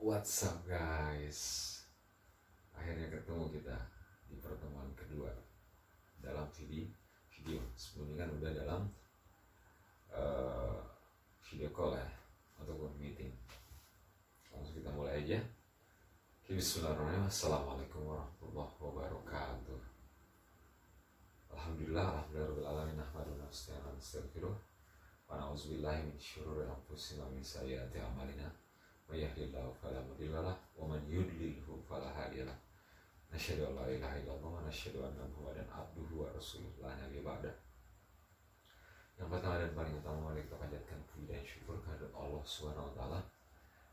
What's up guys? Akhirnya ketemu kita di pertemuan kedua dalam video video. Sebelumnya kan udah dalam uh, video call ya ataupun meeting. Langsung kita mulai aja. Bismillahirrahmanirrahim. Assalamualaikum warahmatullahi wabarakatuh. Alhamdulillah, alhamdulillah, alamin, nastaghfiruh. Wa anfusina wa min. May yahdihillahu fala mudilla wa man yudlilhu fala hadiya lah. Nasyhadu an la ilaha illallah wa nasyhadu anna Muhammadan abduhu wa rasuluh la nabiyya ba'da. Yang pertama dan paling utama mari kita panjatkan puji dan syukur kepada Allah Subhanahu wa taala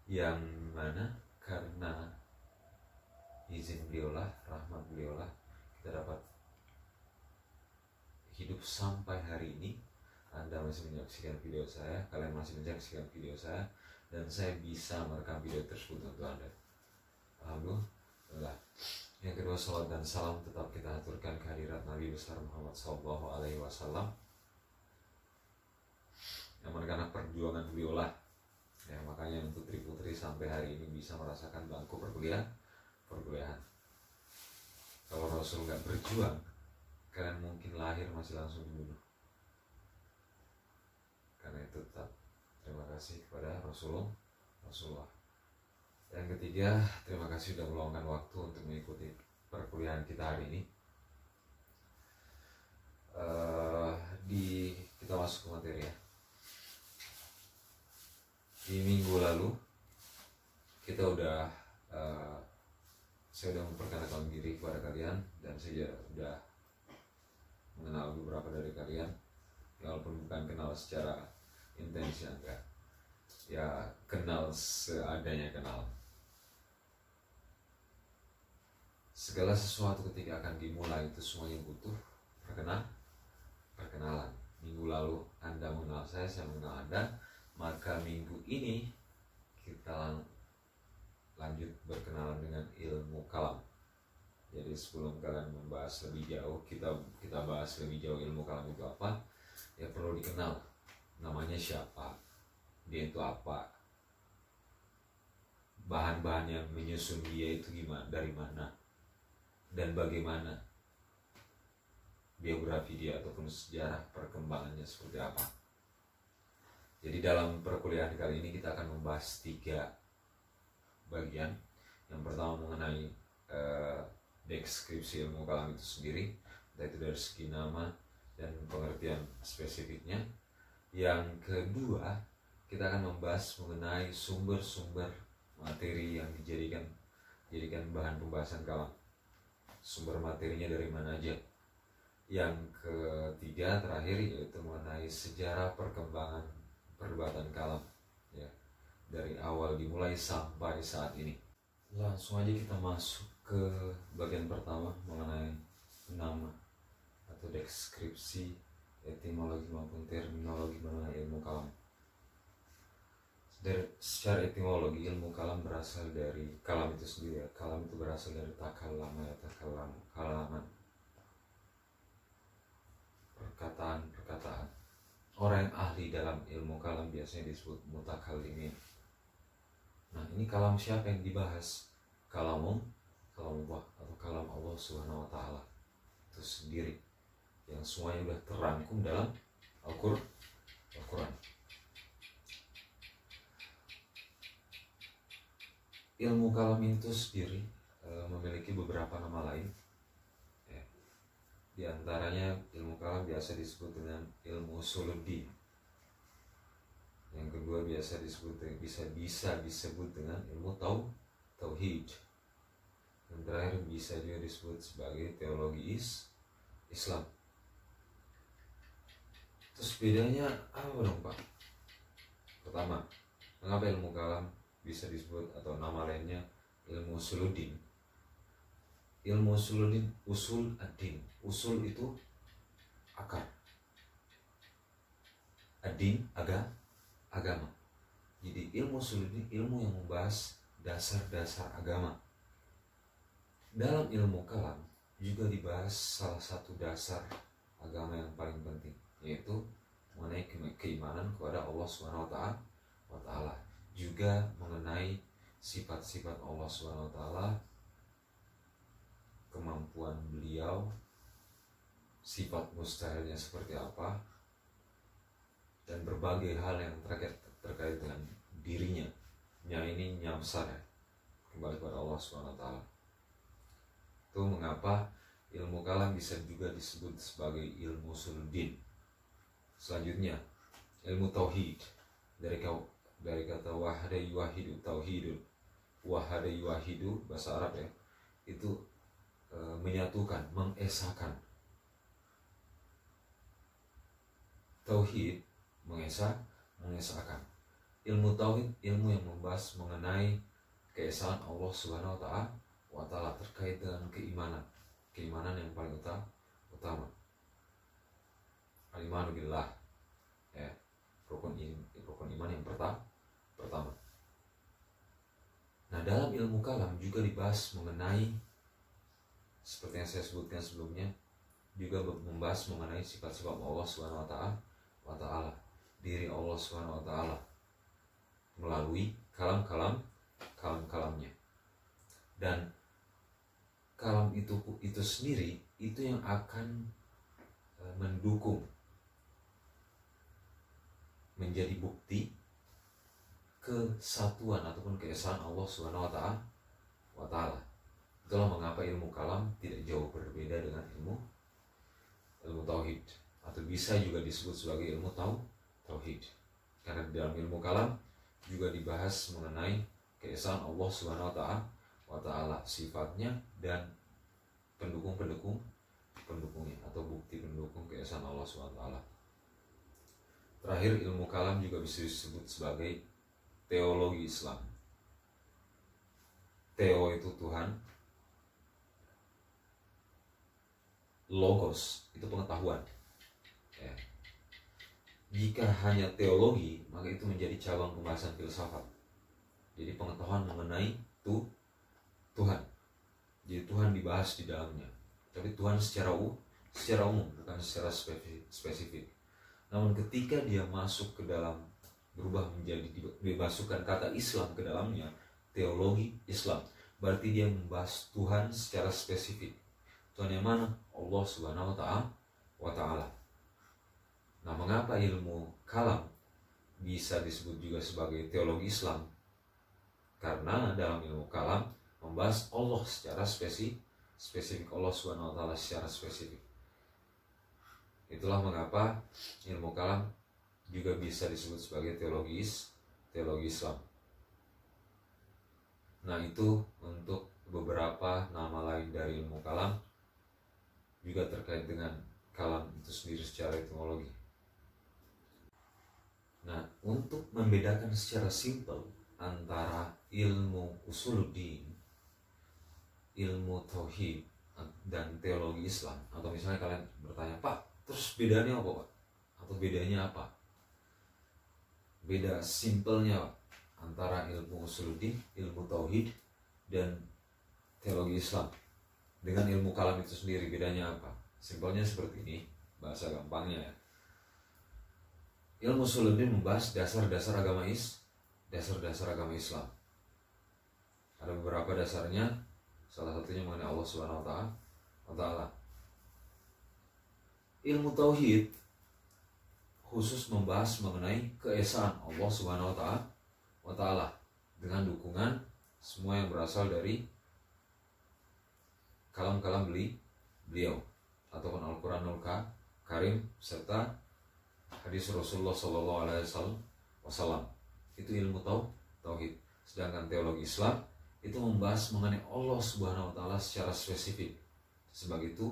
yang mana karena izin beliaulah, rahmat beliaulah kita dapat hidup sampai hari ini anda masih menyaksikan video saya, kalian masih menyaksikan video saya, dan saya bisa merekam video tersebut untuk Anda. Alhamdulillah. Yang kedua, salat dan salam tetap kita aturkan kehadirat Nabi besar Muhammad Sallallahu Alaihi Wasallam. Yang karena perjuangan beliau lah, ya makanya untuk putri-putri sampai hari ini bisa merasakan bangku perkuliahan, perkuliahan. Kalau Rasul nggak berjuang, kalian mungkin lahir masih langsung dibunuh karena itu tetap terima kasih kepada Rasulullah Rasulullah. Yang ketiga terima kasih sudah meluangkan waktu untuk mengikuti perkuliahan kita hari ini. Uh, di kita masuk ke materi ya. Di minggu lalu kita udah uh, saya sudah memperkenalkan diri kepada kalian dan saya sudah mengenal beberapa dari kalian. Walaupun bukan kenal secara intens ya. Enggak ya kenal seadanya kenal. Segala sesuatu ketika akan dimulai itu semuanya butuh perkenal perkenalan. Minggu lalu anda mengenal saya saya mengenal anda. Maka minggu ini kita lang lanjut berkenalan dengan ilmu kalam. Jadi sebelum kalian membahas lebih jauh kita kita bahas lebih jauh ilmu kalam itu apa ya perlu dikenal namanya siapa dia itu apa bahan-bahan yang menyusun dia itu gimana dari mana dan bagaimana biografi dia ataupun sejarah perkembangannya seperti apa. Jadi dalam perkuliahan kali ini kita akan membahas tiga bagian. Yang pertama mengenai uh, deskripsi ilmu kalam itu sendiri yaitu dari segi nama dan pengertian spesifiknya yang kedua, kita akan membahas mengenai sumber-sumber materi yang dijadikan jadikan bahan pembahasan kalam. Sumber materinya dari mana aja. Yang ketiga terakhir yaitu mengenai sejarah perkembangan perdebatan kalam ya dari awal dimulai sampai saat ini. Langsung aja kita masuk ke bagian pertama mengenai nama atau deskripsi etimologi maupun terminologi mengenai ilmu kalam. Dari, secara etimologi ilmu kalam berasal dari kalam itu sendiri ya. Kalam itu berasal dari takalam ya takalam kalaman. Perkataan-perkataan. Orang yang ahli dalam ilmu kalam biasanya disebut mutakalimin. Nah ini kalam siapa yang dibahas? Kalamum, kalam atau kalam Allah Subhanahu Wa Taala itu sendiri yang semuanya sudah terangkum dalam Al-Quran. Al Ilmu kalam itu sendiri e, memiliki beberapa nama lain. Ya. Di antaranya ilmu kalam biasa disebut dengan ilmu usuluddin. Yang kedua biasa disebut bisa bisa disebut dengan ilmu tau tauhid. Yang terakhir bisa juga disebut sebagai teologi is Islam. Terus bedanya apa dong Pak? Pertama, mengapa ilmu kalam bisa disebut atau nama lainnya ilmu suludin? Ilmu suludin usul adin. Usul itu akar. Adin agak agama. Jadi ilmu suludin ilmu yang membahas dasar-dasar agama. Dalam ilmu kalam juga dibahas salah satu dasar agama yang paling penting yaitu mengenai keimanan kepada Allah Subhanahu wa taala. Juga mengenai sifat-sifat Allah SWT kemampuan beliau sifat mustahilnya seperti apa dan berbagai hal yang terkait terkait dengan dirinya. Nya ini nyamsar ya kembali kepada Allah SWT itu mengapa ilmu kalam bisa juga disebut sebagai ilmu suludin selanjutnya ilmu tauhid. Dari kau dari kata wahada yuwahidu tauhidun. Wahada yuwahidu bahasa Arab ya itu e, menyatukan mengesahkan tauhid mengesah mengesahkan ilmu tauhid ilmu yang membahas mengenai keesaan Allah Subhanahu wa taala terkait dengan keimanan. Keimanan yang paling utama al-imanu billah. Ya rukun rukun iman yang pertama pertama. Nah dalam ilmu kalam juga dibahas mengenai seperti yang saya sebutkan sebelumnya juga membahas mengenai sifat-sifat Allah Subhanahu wa taala diri Allah Subhanahu wa taala melalui kalam-kalam kalam-kalamnya. Dan kalam itu itu sendiri itu yang akan e, mendukung menjadi bukti kesatuan ataupun keesaan Allah Subhanahu wa taala. Itulah mengapa ilmu kalam tidak jauh berbeda dengan ilmu ilmu tauhid atau bisa juga disebut sebagai ilmu tau tauhid. Karena di dalam ilmu kalam juga dibahas mengenai keesaan Allah Subhanahu wa taala, sifatnya dan pendukung-pendukung pendukungnya atau bukti pendukung keesaan Allah SWT. Terakhir ilmu kalam juga bisa disebut sebagai teologi Islam. Teo itu Tuhan, logos itu pengetahuan. Ya. Jika hanya teologi, maka itu menjadi cabang pembahasan filsafat. Jadi pengetahuan mengenai tuh Tuhan. Jadi Tuhan dibahas di dalamnya. Tapi Tuhan secara secara umum bukan secara spesifik. Namun ketika dia masuk ke dalam berubah menjadi dimasukkan kata Islam ke dalamnya, teologi Islam, berarti dia membahas Tuhan secara spesifik. Tuhan yang mana? Allah Subhanahu wa taala. Nah, mengapa ilmu kalam bisa disebut juga sebagai teologi Islam? Karena dalam ilmu kalam membahas Allah secara spesifik spesifik Allah taala secara spesifik. Itulah mengapa ilmu kalam juga bisa disebut sebagai teologis, teologi Islam. Nah, itu untuk beberapa nama lain dari ilmu kalam juga terkait dengan kalam itu sendiri secara etimologi. Nah, untuk membedakan secara simpel antara ilmu usuluddin ilmu tauhid dan teologi Islam atau misalnya kalian bertanya Pak terus bedanya apa Pak? Atau bedanya apa? Beda simpelnya Pak antara ilmu usuluddin ilmu tauhid dan teologi Islam. Dengan ilmu kalam itu sendiri bedanya apa? Simpelnya seperti ini bahasa gampangnya ya. Ilmu usuluddin membahas dasar-dasar agama is dasar-dasar agama Islam. Ada beberapa dasarnya Salah satunya mengenai Allah Subhanahu wa taala. Ilmu tauhid khusus membahas mengenai keesaan Allah Subhanahu wa taala dengan dukungan semua yang berasal dari kalam-kalam beli beliau ataupun Al-Qur'anul Karim serta hadis Rasulullah Shallallahu alaihi wasallam. Itu ilmu tauhid. Sedangkan teologi Islam itu membahas mengenai Allah Subhanahu wa taala secara spesifik sebagai itu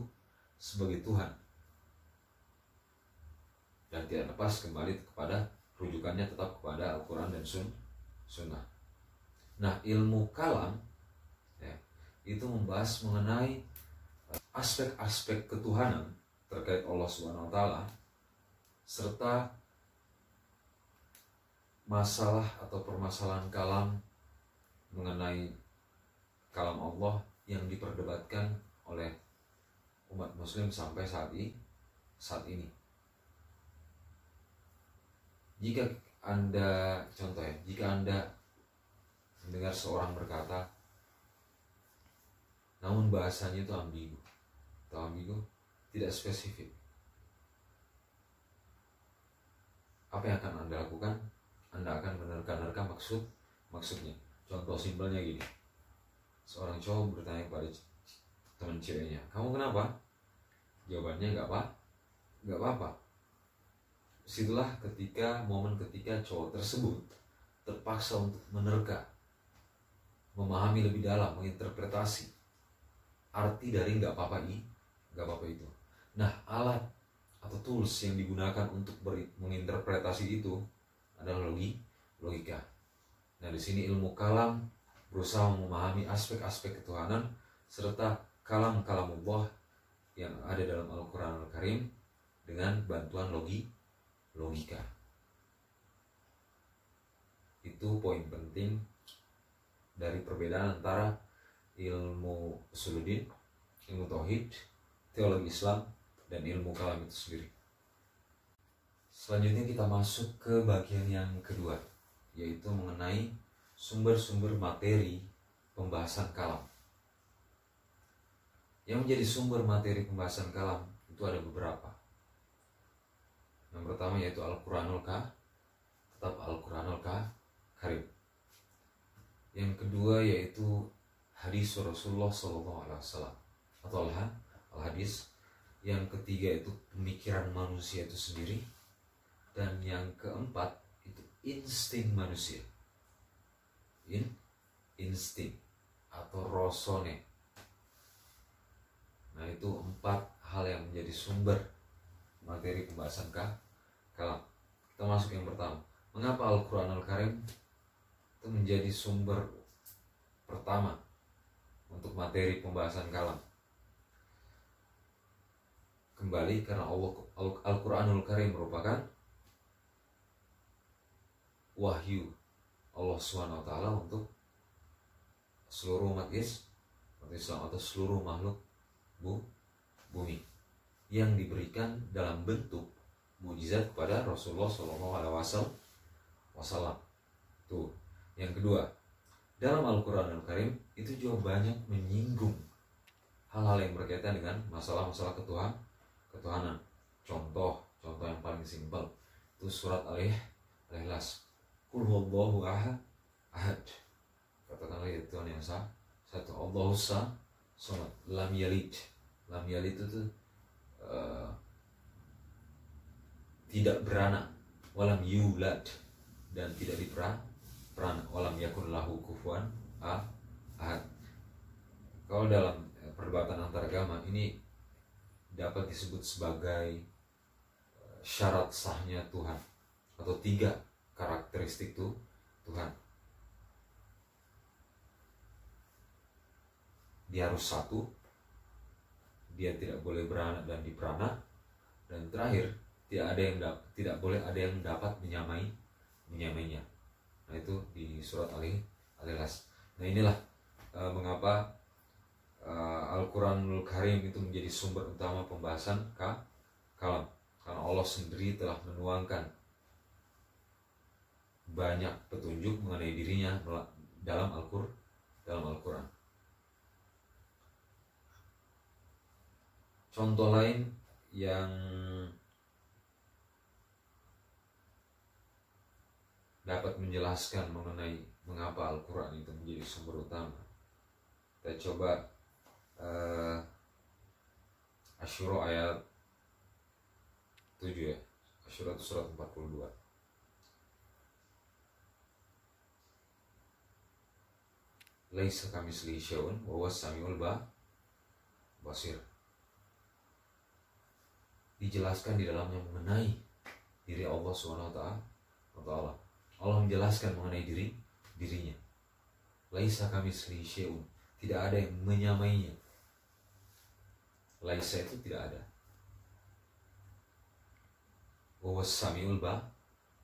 sebagai Tuhan dan tidak lepas kembali kepada rujukannya tetap kepada Al-Quran dan Sun, Sunnah. Nah ilmu kalam ya, itu membahas mengenai aspek-aspek ketuhanan terkait Allah Subhanahu Wa Taala serta masalah atau permasalahan kalam mengenai kalam Allah yang diperdebatkan oleh umat muslim sampai saat ini saat ini jika anda contoh ya jika anda mendengar seorang berkata, namun bahasanya itu ambigu. Atau ambigu tidak spesifik. Apa yang akan Anda lakukan? Anda akan menerka-nerka maksud maksudnya. Contoh simpelnya gini. Seorang cowok bertanya kepada teman ceweknya, "Kamu kenapa?" Jawabannya nggak apa, nggak apa-apa. Situlah ketika momen ketika cowok tersebut terpaksa untuk menerka, memahami lebih dalam, menginterpretasi arti dari nggak apa-apa ini, nggak apa-apa itu. Nah, alat atau tools yang digunakan untuk menginterpretasi itu adalah logi, logika. Nah, di sini ilmu kalam berusaha memahami aspek-aspek ketuhanan serta kalam-kalam Allah yang ada dalam Al-Quran Al-Karim dengan bantuan logi, logika. Itu poin penting dari perbedaan antara ilmu usuluddin, ilmu tauhid, teologi Islam, dan ilmu kalam itu sendiri. Selanjutnya kita masuk ke bagian yang kedua, yaitu mengenai sumber-sumber materi pembahasan kalam. Yang menjadi sumber materi pembahasan kalam itu ada beberapa. Yang pertama yaitu Al-Quranul Ka, tetap Al-Quranul Ka, Karim. Yang kedua yaitu hadis Rasulullah SAW atau al-hadis. Yang ketiga itu pemikiran manusia itu sendiri. Dan yang keempat itu insting manusia. In, insting atau rosone Nah itu empat hal yang menjadi sumber materi pembahasan kah? Kalam. Kita masuk yang pertama. Mengapa Al-Quran Al-Karim itu menjadi sumber pertama untuk materi pembahasan kalam? Kembali karena Allah Al-Quranul Karim merupakan wahyu Allah SWT untuk seluruh umat Islam atau seluruh makhluk bu, bumi yang diberikan dalam bentuk mujizat kepada Rasulullah Shallallahu Alaihi Wasallam. Tuh, yang kedua, dalam Al-Quran Al Karim itu juga banyak menyinggung hal-hal yang berkaitan dengan masalah-masalah ketuhan, ketuhanan. Contoh, contoh yang paling simpel itu surat Al-Ikhlas. Kul huwallahu ahad. ahad. Katakanlah ya Tuhan yang sah. Satu Allah sah sholat lam yalid lam yalid itu tuh uh, tidak beranak walam yulad dan tidak diperan peran walam yakun lahu kufuan ahad. Kalau dalam eh, perdebatan antar agama ini dapat disebut sebagai eh, syarat sahnya Tuhan atau tiga karakteristik tuh Tuhan. Dia harus satu dia tidak boleh beranak dan diperanak dan terakhir tidak ada yang tidak boleh ada yang dapat menyamai menyamainya. Nah itu di surat Ali Alilas nah inilah uh, mengapa uh, Al-Quranul Karim itu menjadi sumber utama pembahasan ka kalam. Karena Allah sendiri telah menuangkan banyak petunjuk mengenai dirinya dalam Al-Qur'an dalam Al-Quran. Contoh lain yang dapat menjelaskan mengenai mengapa Al-Quran itu menjadi sumber utama. Kita coba uh, Asyura ayat 7 ya. Asyura itu surat 42. Laisa kami syai'un wa samiul ba basir dijelaskan di dalamnya mengenai diri Allah swt Allah menjelaskan mengenai diri dirinya. Laisa kami syai'un. Tidak ada yang menyamainya. Laisa itu tidak ada. Wa samiul ba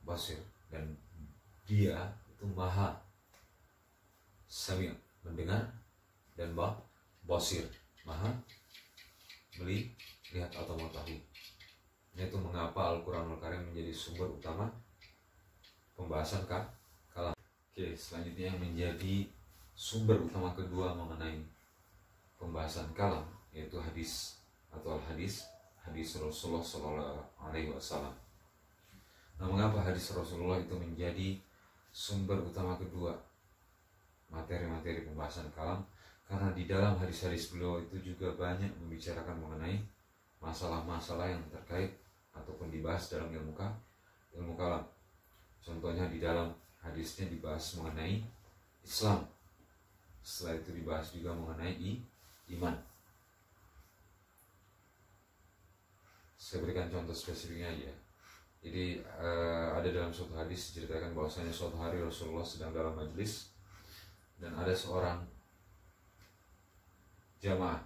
basir dan dia itu maha sami mendengar dan ba basir maha melihat atau mengetahui yaitu mengapa Al-Quranul Karim menjadi sumber utama pembahasan kah? kalam. Oke, selanjutnya yang menjadi sumber utama kedua mengenai pembahasan kalam yaitu hadis atau al hadis hadis Rasulullah Shallallahu Alaihi Wasallam. Nah, mengapa hadis Rasulullah itu menjadi sumber utama kedua materi-materi pembahasan kalam? Karena di dalam hadis-hadis beliau itu juga banyak membicarakan mengenai masalah-masalah yang terkait ataupun dibahas dalam ilmu kalam. Contohnya di dalam hadisnya dibahas mengenai Islam. Setelah itu dibahas juga mengenai iman. Saya berikan contoh spesifiknya aja. Jadi uh, ada dalam suatu hadis diceritakan bahwasanya suatu hari Rasulullah sedang dalam majlis dan ada seorang jamaah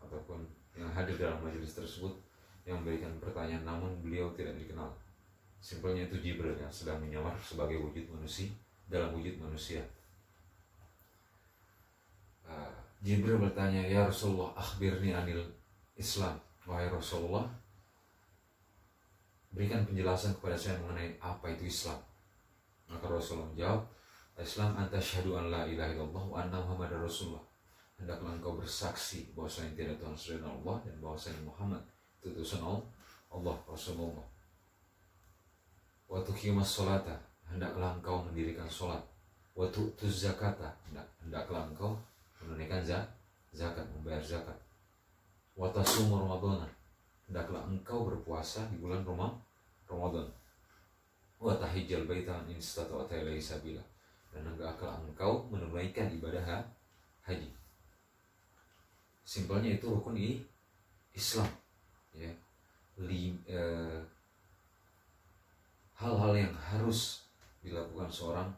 ataupun yang hadir dalam majelis tersebut yang memberikan pertanyaan namun beliau tidak dikenal. Simpelnya itu Jibril yang sedang menyamar sebagai wujud manusia dalam wujud manusia. Uh, Jibril bertanya, Ya Rasulullah, akhbirni anil Islam. Wahai Rasulullah, berikan penjelasan kepada saya mengenai apa itu Islam. Maka Rasulullah menjawab, Islam anta syahadu an la ilaha illallah wa anna Muhammad Rasulullah. Hendaklah engkau bersaksi bahwa saya tidak Tuhan selain Allah dan bahwa saya Muhammad itu utusan Allah Rasulullah. Waktu kiamat solata hendaklah engkau mendirikan solat. Waktu tuz zakata hendaklah engkau menunaikan zakat, membayar zakat. Waktu sumur Ramadan hendaklah engkau berpuasa di bulan Ramadan. Wa tahijjal baita in istata'ta ilaihi sabila. Dan hendaklah engkau menunaikan ibadah haji. Simpelnya itu rukun i Islam. Ya. Eh, hal-hal yang harus dilakukan seorang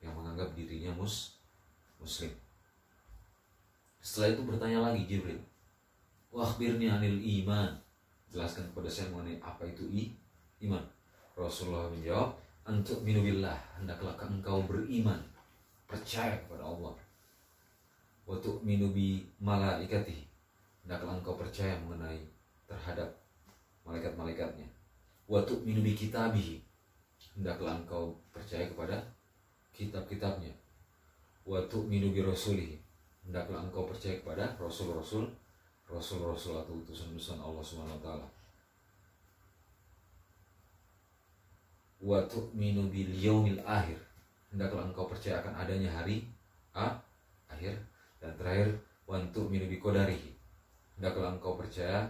yang menganggap dirinya mus muslim. Setelah itu bertanya lagi Jibril, Wahbirni anil iman. Jelaskan kepada saya mengenai apa itu i, iman. Rasulullah menjawab, Untuk minubillah, hendaklah engkau beriman, percaya kepada Allah. Untuk minubi malaikati, hendaklah engkau percaya mengenai terhadap malaikat-malaikatnya. Waktu minubi kitabihi, hendaklah engkau percaya kepada kitab-kitabnya. Waktu minubi rasulihi, hendaklah engkau percaya kepada rasul-rasul rasul-rasul atau utusan-utusan Allah Subhanahu wa taala. Wa tu'minu bil akhir. Hendaklah engkau percaya akan adanya hari a akhir dan terakhir wa tu'minu bi qadarihi. Hendaklah engkau percaya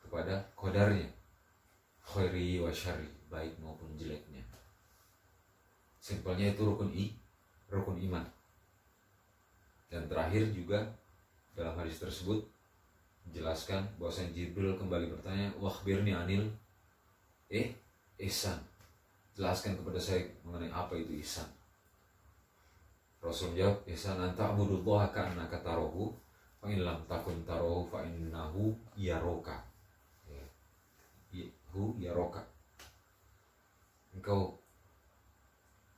kepada kodarnya khairi wa syarri baik maupun jeleknya. Simpelnya itu rukun i, rukun iman. Dan terakhir juga dalam hadis tersebut jelaskan bahwasanya Jibril kembali bertanya wahbirni anil eh ihsan jelaskan kepada saya mengenai apa itu ihsan Rasul jawab ihsan anta abudullaha ka'annaka tarahu fa in lam takun tarahu fa innahu yaroka hu yaroka engkau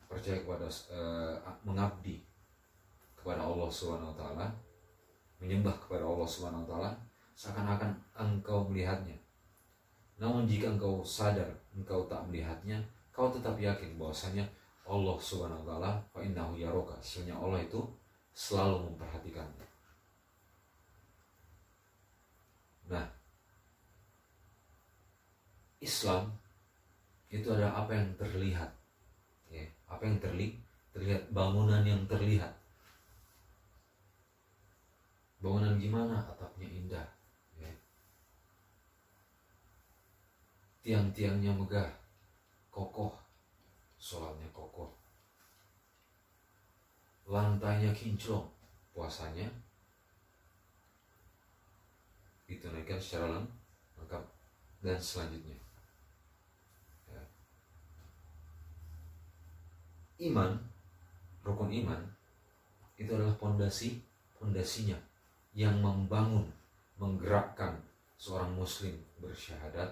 percaya kepada uh, mengabdi kepada Allah taala menyembah kepada Allah taala seakan-akan engkau melihatnya. Namun jika engkau sadar engkau tak melihatnya, kau tetap yakin bahwasanya Allah Subhanahu wa taala fa yaroka. Sebenarnya Allah itu selalu memperhatikanmu. Nah, Islam itu adalah apa yang terlihat. Ya, apa yang terlihat? Terlihat bangunan yang terlihat. Bangunan gimana? Atapnya indah, tiang-tiangnya megah, kokoh, sholatnya kokoh, lantainya kinclong, puasanya ditunaikan secara lengkap dan selanjutnya. Ya. Iman, rukun iman itu adalah pondasi, pondasinya yang membangun, menggerakkan seorang muslim bersyahadat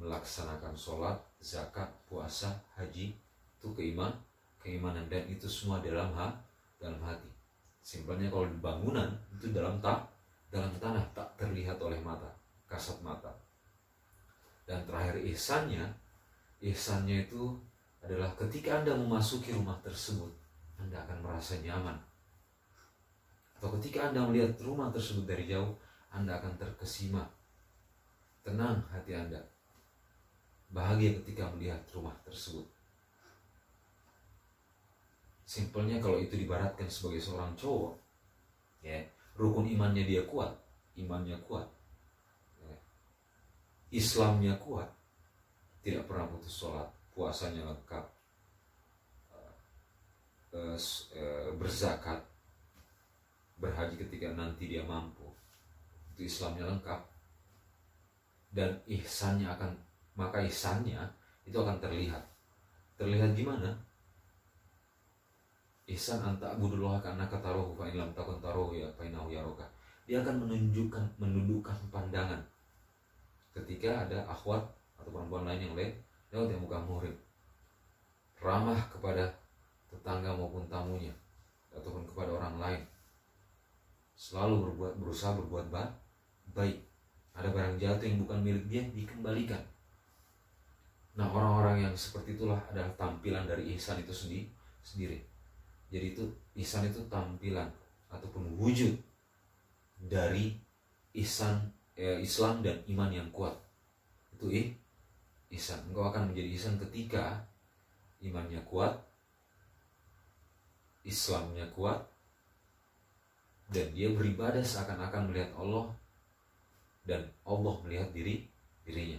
melaksanakan sholat, zakat, puasa, haji itu keiman, keimanan dan itu semua dalam ha, dalam hati. Simpelnya kalau di bangunan itu dalam tak dalam tanah tak terlihat oleh mata, kasat mata. Dan terakhir ihsannya, ihsannya itu adalah ketika Anda memasuki rumah tersebut, Anda akan merasa nyaman. Atau ketika Anda melihat rumah tersebut dari jauh, Anda akan terkesima. Tenang hati Anda. Bahagia ketika melihat rumah tersebut. Simpelnya kalau itu dibaratkan sebagai seorang cowok, ya, rukun imannya dia kuat, imannya kuat, ya, Islamnya kuat, tidak pernah putus sholat, puasanya lengkap, uh, uh, berzakat, berhaji ketika nanti dia mampu, itu Islamnya lengkap, dan ihsannya akan maka ihsannya itu akan terlihat. Terlihat gimana? ihsan anta abudullah karena katarohu fa ilam takun tarohu ya fa inahu yaroka dia akan menunjukkan menundukkan pandangan ketika ada akhwat atau perempuan lain yang lain yang muka murid ramah kepada tetangga maupun tamunya ataupun kepada orang lain. Selalu berbuat berusaha berbuat baik. Ada barang jatuh yang bukan milik dia dikembalikan. Nah orang-orang yang seperti itulah adalah tampilan dari ihsan itu sendiri sendiri. Jadi itu ihsan itu tampilan ataupun wujud dari ihsan eh, Islam dan iman yang kuat. Itu ih ihsan. Engkau akan menjadi ihsan ketika imannya kuat Islamnya kuat dan dia beribadah seakan-akan melihat Allah dan Allah melihat diri dirinya.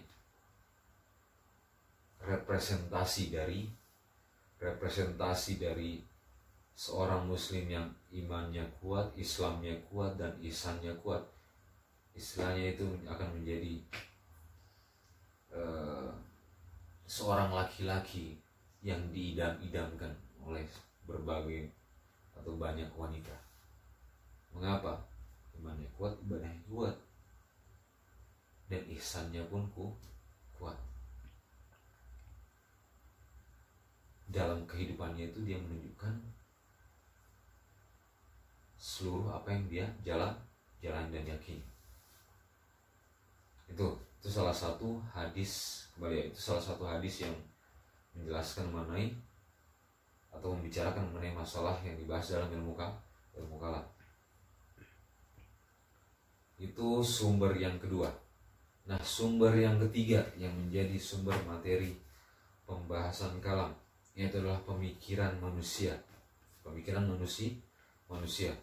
Representasi dari representasi dari seorang muslim yang imannya kuat, Islamnya kuat dan isannya kuat, istilahnya itu akan menjadi uh, seorang laki-laki yang diidam-idamkan oleh berbagai atau banyak wanita. Mengapa? Imannya kuat, ibadahnya kuat, dan ihsannya pun kuat. Dalam kehidupannya itu dia menunjukkan seluruh apa yang dia jalan jalan dan yakin itu itu salah satu hadis kembali ya, itu salah satu hadis yang menjelaskan mengenai atau membicarakan mengenai masalah yang dibahas dalam ilmu ilmu kalam. Itu sumber yang kedua. Nah sumber yang ketiga yang menjadi sumber materi pembahasan kalam yaitu adalah pemikiran manusia. Pemikiran manusia manusia.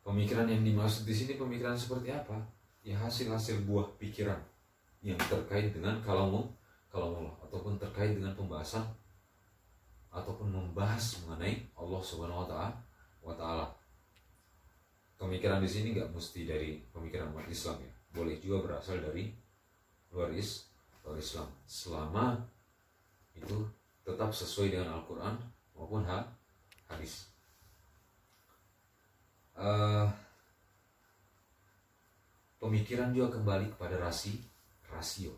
Pemikiran yang dimaksud di sini pemikiran seperti apa? Ya hasil-hasil buah pikiran yang terkait dengan kalau Allah ataupun terkait dengan pembahasan ataupun membahas mengenai Allah Subhanahu wa taala. Pemikiran di sini nggak mesti dari pemikiran umat Islam ya. Boleh juga berasal dari luar, is, luar Islam. Selama itu tetap sesuai dengan Al-Qur'an maupun hadis uh, pemikiran juga kembali kepada rasi rasio.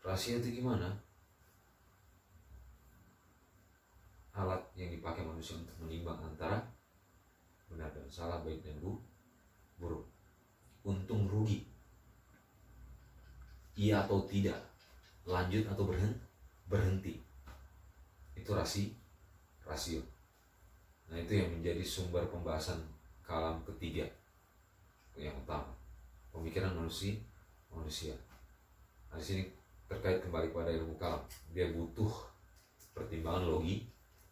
Rasio itu gimana? Alat yang dipakai manusia untuk menimbang antara benar dan salah baik dan bu buruk. Untung rugi. Iya atau tidak lanjut atau berhenti berhenti. Itu rasi rasio. Nah itu yang menjadi sumber pembahasan kalam ketiga yang utama pemikiran manusia manusia. Nah, di sini terkait kembali pada ilmu kalam dia butuh pertimbangan logi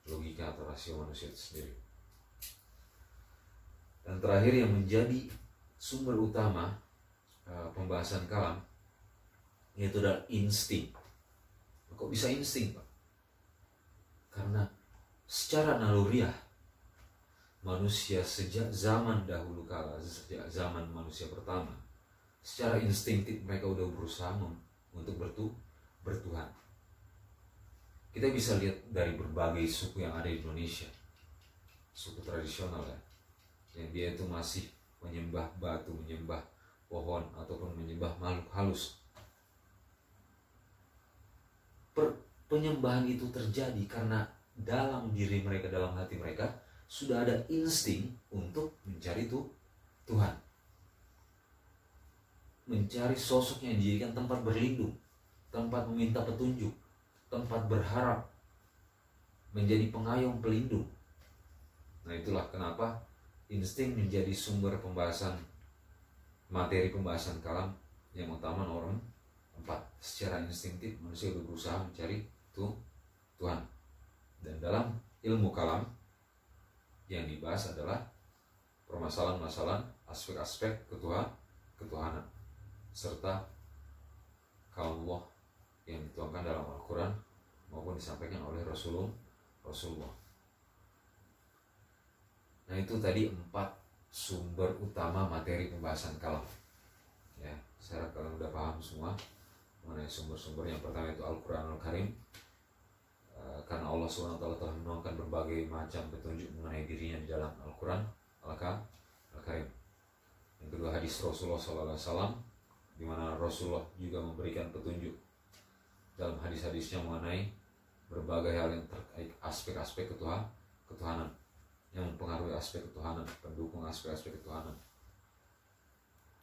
logika atau rasio manusia itu sendiri. Dan terakhir yang menjadi sumber utama uh, pembahasan kalam yaitu adalah insting. Kok bisa insting, Pak? Karena secara naluriah manusia sejak zaman dahulu kala, sejak zaman manusia pertama, secara instinktif mereka udah berusaha untuk bertu bertuhan. Kita bisa lihat dari berbagai suku yang ada di Indonesia, suku tradisional ya, yang dia itu masih menyembah batu, menyembah pohon ataupun menyembah makhluk halus. Per, penyembahan itu terjadi karena dalam diri mereka, dalam hati mereka sudah ada insting untuk mencari tuh Tuhan. Mencari sosok yang dijadikan tempat berlindung, tempat meminta petunjuk, tempat berharap, menjadi pengayom pelindung. Nah itulah kenapa insting menjadi sumber pembahasan materi pembahasan kalam yang utama nomor empat. Secara instinktif manusia berusaha mencari tuh Tuhan. Dan dalam ilmu kalam yang dibahas adalah permasalahan-masalahan aspek-aspek ketuhanan, ketuhanan serta Allah yang dituangkan dalam Al-Quran maupun disampaikan oleh Rasulullah. Rasulullah. Nah itu tadi empat sumber utama materi pembahasan kalam. Ya, saya kalian udah paham semua mengenai sumber-sumber yang pertama itu Al-Quran Al-Karim eh, karena Allah SWT telah menuangkan berbagai macam petunjuk mengenai dirinya di dalam Al-Quran Al-Karim. Yang kedua hadis Rasulullah SAW di mana Rasulullah juga memberikan petunjuk dalam hadis-hadisnya mengenai berbagai hal yang terkait aspek-aspek ketuhanan, ketuhanan yang mempengaruhi aspek ketuhanan, pendukung aspek-aspek ketuhanan.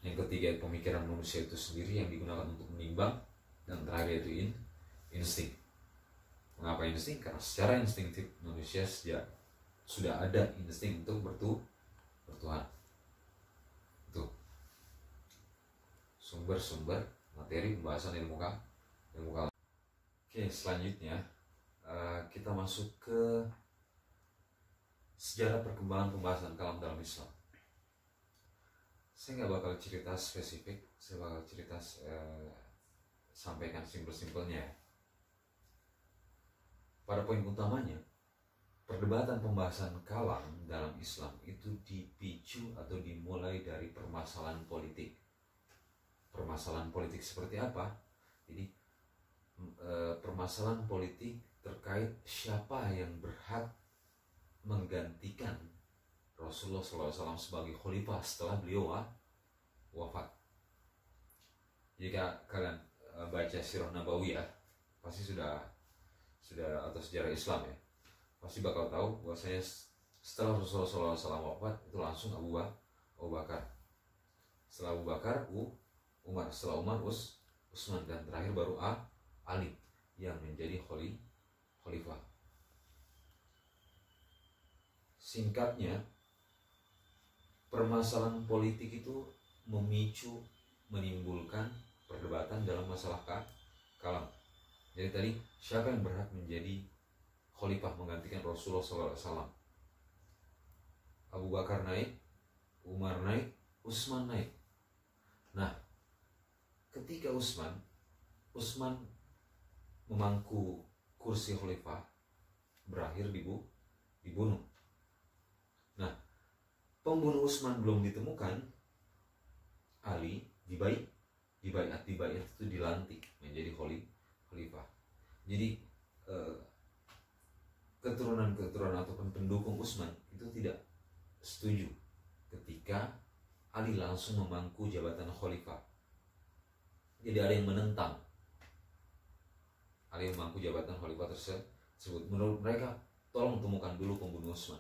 Yang ketiga pemikiran manusia itu sendiri yang digunakan untuk menimbang dan terakhir yaitu in, insting. Mengapa insting? Karena secara instingtif manusia sejak sudah ada insting untuk bertu bertuhan. Itu sumber-sumber materi pembahasan ilmu kalam. Ilmu kalam. Oke, selanjutnya uh, kita masuk ke sejarah perkembangan pembahasan kalam dalam Islam. Saya nggak bakal cerita spesifik, saya bakal cerita uh, sampaikan simpel-simpelnya. Pada poin utamanya, perdebatan pembahasan kalam dalam Islam itu dipicu atau dimulai dari permasalahan politik. Permasalahan politik seperti apa? Jadi Eh, permasalahan politik terkait siapa yang berhak menggantikan Rasulullah SAW sebagai khalifah setelah beliau wafat. Jika kalian eh, baca sirah Nabawiyah, pasti sudah sudah atau sejarah Islam ya, pasti bakal tahu bahwasanya setelah Rasulullah SAW wafat itu langsung Abu, Bakar. Setelah Abu Bakar, U, Umar. Setelah Umar, Us, Usman dan terakhir baru A, Ali yang menjadi khalifah. Singkatnya, permasalahan politik itu memicu, menimbulkan perdebatan dalam masalah kalam. Jadi tadi siapa yang berhak menjadi khalifah menggantikan Rasulullah SAW? Abu Bakar naik, Umar naik, Utsman naik. Nah, ketika Utsman, Utsman memangku kursi khalifah berakhir dibu dibunuh. Nah, pembunuh Utsman belum ditemukan. Ali dibayat, dibayat, dibayat itu dilantik menjadi khalifah. Jadi eh, keturunan-keturunan ataupun pendukung Utsman itu tidak setuju ketika Ali langsung memangku jabatan khalifah. Jadi ada yang menentang Ali mampu jabatan khalifah tersebut. Menurut mereka, tolong temukan dulu pembunuh Usman.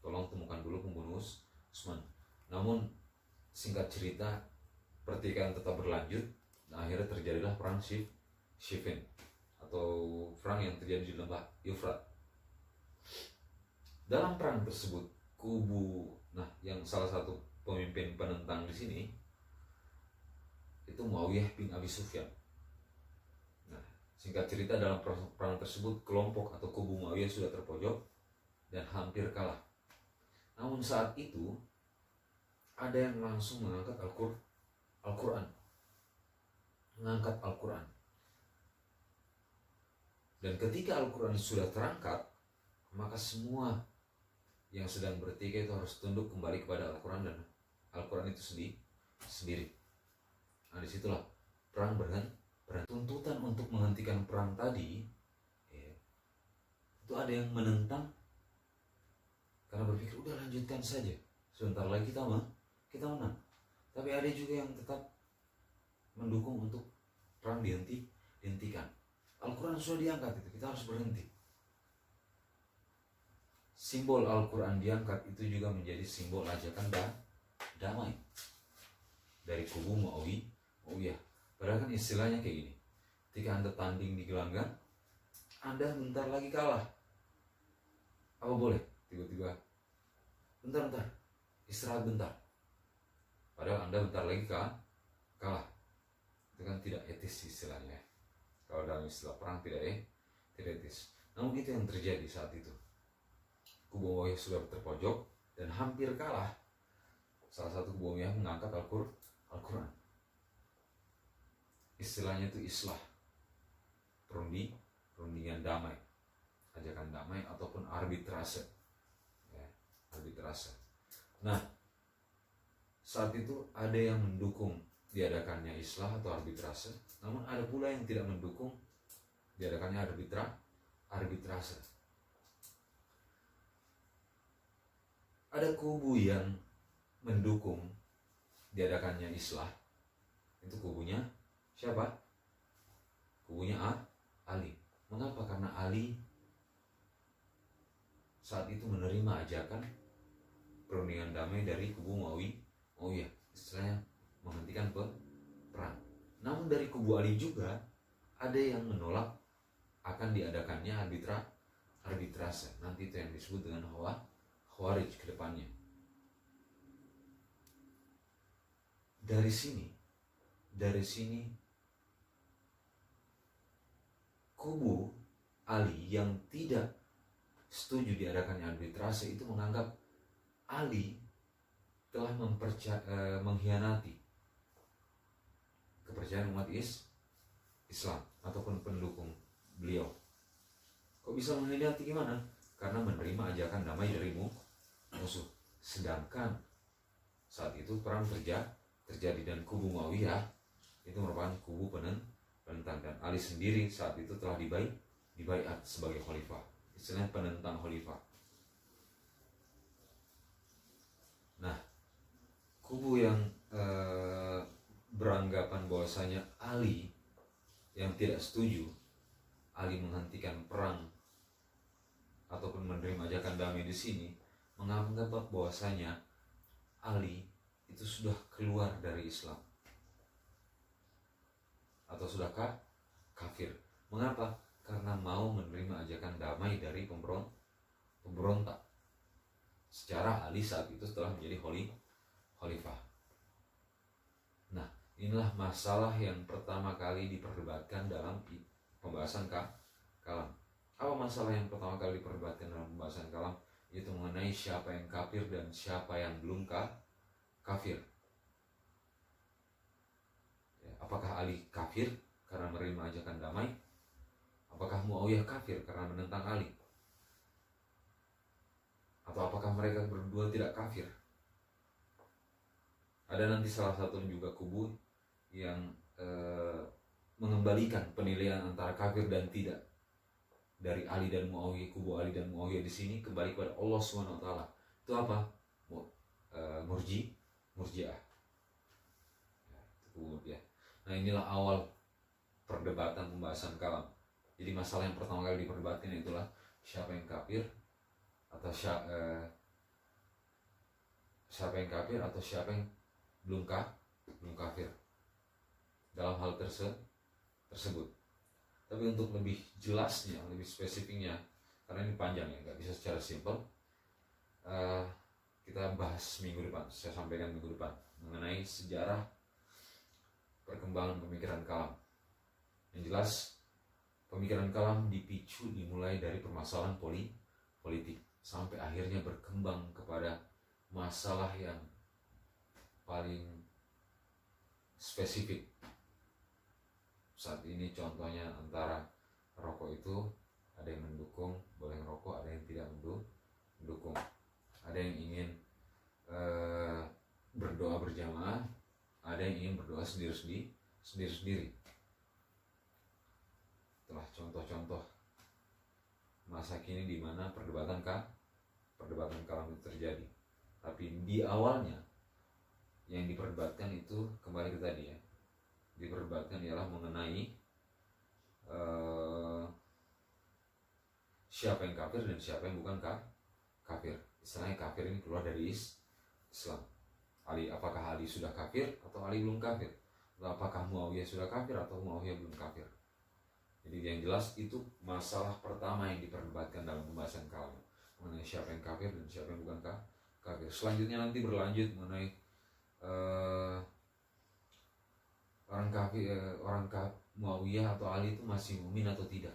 Tolong temukan dulu pembunuh Usman. Namun singkat cerita, pertikaian tetap berlanjut. Dan akhirnya terjadilah perang Shifin atau perang yang terjadi di lembah Yufrat. Dalam perang tersebut, kubu nah yang salah satu pemimpin penentang di sini itu Muawiyah bin Abi Sufyan Singkat cerita dalam perang tersebut kelompok atau kubu Muawiyah sudah terpojok dan hampir kalah. Namun saat itu ada yang langsung mengangkat Al-Quran. Mengangkat Al-Quran. Dan ketika Al-Quran sudah terangkat, maka semua yang sedang bertikai itu harus tunduk kembali kepada Al-Quran dan Al-Quran itu sendiri. Nah di situlah perang berhenti tuntutan untuk menghentikan perang tadi ya, itu ada yang menentang karena berpikir udah lanjutkan saja sebentar lagi kita mah kita menang tapi ada juga yang tetap mendukung untuk perang dihenti dihentikan. Al-Quran sudah diangkat itu kita harus berhenti. Simbol Al-Quran diangkat itu juga menjadi simbol ajakan dan damai. Dari kubu Muawiyah. Padahal kan istilahnya kayak gini. ketika anda tanding di gelanggang anda bentar lagi kalah. Apa boleh? Tiba-tiba bentar bentar. Istirahat bentar. Padahal anda bentar lagi kan kalah itu kan tidak etis istilahnya. Kalau dalam istilah perang tidak eh tidak etis. Namun itu yang terjadi saat itu. Kubu Muawiyah sudah terpojok dan hampir kalah. Salah satu kubu Muawiyah mengangkat Al-Qur'an. Al istilahnya itu islah. Perundi perundingan damai. Ajakan damai ataupun arbitrase. Ya, arbitrase. Nah saat itu ada yang mendukung diadakannya islah atau arbitrase. Namun ada pula yang tidak mendukung diadakannya arbitra arbitrase. Ada kubu yang mendukung diadakannya islah. Itu kubunya siapa? Kubunya A Ali. Mengapa? Karena Ali saat itu menerima ajakan perundingan damai dari kubu Muawiyah oh iya istilahnya menghentikan perang kubu Ali juga ada yang menolak akan diadakannya arbitra arbitrase. Nanti itu yang disebut dengan hawa khawarij ke depannya. Dari sini dari sini kubu Ali yang tidak setuju diadakannya arbitrase itu menganggap Ali telah mempercaya, eh, mengkhianati kepercayaan umat is, Islam ataupun pendukung beliau. Kok bisa mengkhianati gimana? Karena menerima ajakan damai darimu musuh. Sedangkan saat itu perang terjadi terjadi dan kubu Muawiyah itu merupakan kubu penen, penentang dan Ali sendiri saat itu telah dibaik dibaiat sebagai khalifah istilahnya penentang khalifah nah kubu yang eh, beranggapan bahwasanya Ali yang tidak setuju Ali menghentikan perang ataupun menerima ajakan damai di sini menganggap bahwasanya Ali itu sudah keluar dari Islam atau sudahkah kafir. Mengapa? Karena mau menerima ajakan damai dari pemberon pemberontak. Secara Ali saat itu telah menjadi khalifah. Inilah masalah yang pertama kali diperdebatkan dalam pembahasan kalam. Apa masalah yang pertama kali diperdebatkan dalam pembahasan kalam? Itu mengenai siapa yang kafir dan siapa yang belum kafir. Ya, apakah Ali kafir karena menerima ajakan damai? Apakah Muawiyah kafir karena menentang Ali? Atau apakah mereka berdua tidak kafir? Ada nanti salah satu juga kubu yang eh, mengembalikan penilaian antara kafir dan tidak dari Ali dan Muawiyah kubu Ali dan Muawiyah di sini kembali kepada Allah swt. Itu apa? Eh, murji murjiah ya, nah inilah awal perdebatan pembahasan kalam jadi masalah yang pertama kali diperdebatkan itulah siapa yang kafir atau siapa, eh, siapa yang kafir atau siapa yang belum belum kafir dalam hal terse tersebut. Tapi untuk lebih jelasnya lebih spesifiknya karena ini panjang ya nggak bisa secara simpel uh, kita bahas minggu depan saya sampaikan minggu depan mengenai sejarah perkembangan pemikiran kalam. Yang jelas pemikiran kalam dipicu dimulai dari permasalahan poli, politik sampai akhirnya berkembang kepada masalah yang paling spesifik saat ini contohnya antara rokok itu ada yang mendukung boleh rokok ada yang tidak mendukung. Ada yang ingin uh, berdoa berjamaah ada yang ingin berdoa sendiri-sendiri sendiri-sendiri. Telah contoh-contoh masa kini di mana perdebatan kah? Perdebatan kalam itu terjadi. Tapi di awalnya yang diperdebatkan itu kembali ke tadi ya diperdebatkan ialah mengenai uh, siapa yang kafir dan siapa yang bukan kafir. Istilahnya kafir ini keluar dari Islam. Ali apakah Ali sudah kafir atau Ali belum kafir? Atau apakah Muawiyah sudah kafir atau Muawiyah belum kafir? Jadi yang jelas itu masalah pertama yang diperdebatkan dalam pembahasan kalam mengenai siapa yang kafir dan siapa yang bukan kafir. Selanjutnya nanti berlanjut mengenai uh, orang kafir uh, orang kafir Muawiyah atau Ali itu masih mukmin atau tidak?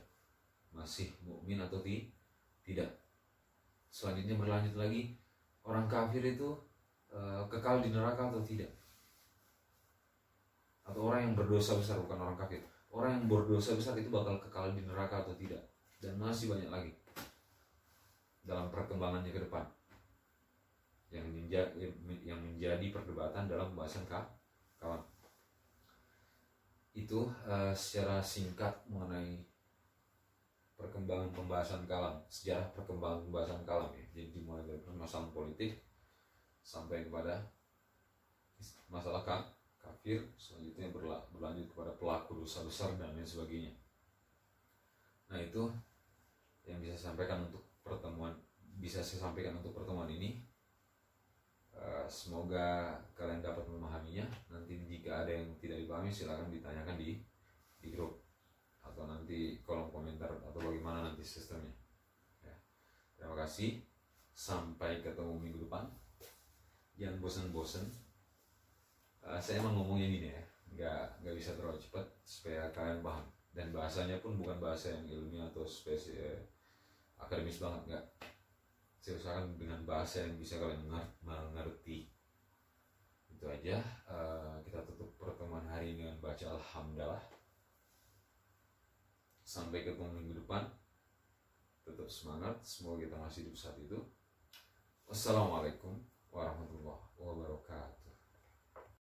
Masih mukmin atau ti tidak. Selanjutnya berlanjut lagi. Orang kafir itu uh, kekal di neraka atau tidak? Atau orang yang berdosa besar bukan orang kafir. Orang yang berdosa besar itu bakal kekal di neraka atau tidak? Dan masih banyak lagi dalam perkembangannya ke depan. Yang menjadi yang menjadi perdebatan dalam pembahasan kawan itu uh, secara singkat mengenai perkembangan pembahasan kalam sejarah perkembangan pembahasan kalam ya. Jadi dimulai dari permasalahan politik sampai kepada masalah kan kafir selanjutnya berlanjut kepada pelaku dosa besar dan lain sebagainya. Nah itu yang bisa saya sampaikan untuk pertemuan bisa saya sampaikan untuk pertemuan ini Eh, semoga kalian dapat memahaminya. Nanti jika ada yang tidak dipahami silahkan ditanyakan di di grup. Atau nanti kolom komentar atau bagaimana nanti sistemnya. Ya. terima kasih. Sampai ketemu minggu depan. Jangan bosan-bosan. Uh, saya emang ngomongnya gini ya. Nggak nggak bisa terlalu cepat supaya kalian paham. Dan bahasanya pun bukan bahasa yang ilmiah atau spesies eh, akademis banget nggak usahakan dengan bahasa yang bisa kalian mengerti. Itu aja uh, kita tutup pertemuan hari ini dengan baca alhamdulillah. Sampai ketemu minggu depan. Tetap semangat semoga kita masih hidup saat itu. Wassalamualaikum warahmatullahi wabarakatuh